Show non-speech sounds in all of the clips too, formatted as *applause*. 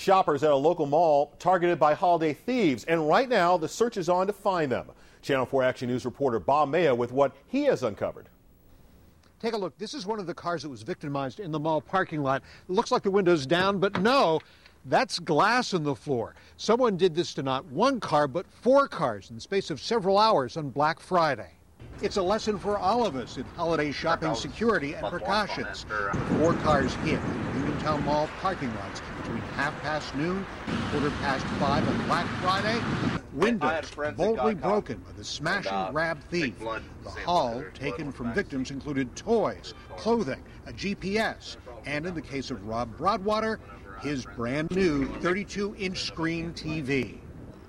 shoppers at a local mall targeted by holiday thieves. And right now, the search is on to find them. Channel 4 Action News reporter Bob Mayo with what he has uncovered. Take a look. This is one of the cars that was victimized in the mall parking lot. It looks like the window's down, but no, that's glass in the floor. Someone did this to not one car, but four cars in the space of several hours on Black Friday. It's a lesson for all of us in holiday shopping security and precautions. Four cars hit in Uniontown Mall parking lots between half past noon and quarter past five on Black Friday. Windows boldly broken by the smash and grab thief. The haul taken from victims included toys, clothing, a GPS, and in the case of Rob Broadwater, his brand new 32 inch screen TV.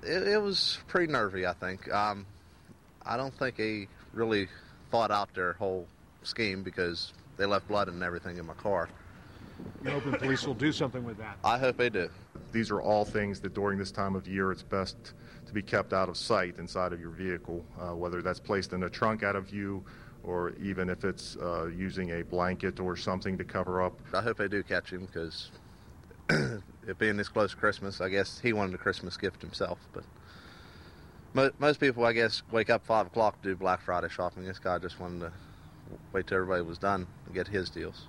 It, it, was pretty nervy, I think. Um, I don't think he really thought out their whole scheme because they left blood and everything in my car. You hoping police will do something with that? I hope they do. These are all things that during this time of year it's best to be kept out of sight inside of your vehicle, uh, whether that's placed in a trunk out of view or even if it's uh, using a blanket or something to cover up. I hope they do catch him because *clears throat* it being this close to Christmas, I guess he wanted a Christmas gift himself. But most people, I guess, wake up five o'clock to do Black Friday shopping. This guy just wanted to wait till everybody was done and get his deals.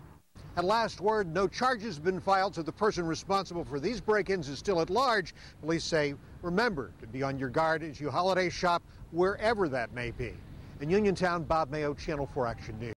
At last word, no charges have been filed, so the person responsible for these break-ins is still at large. Police say, remember to be on your guard as you holiday shop wherever that may be. In Uniontown, Bob Mayo, Channel 4 Action News.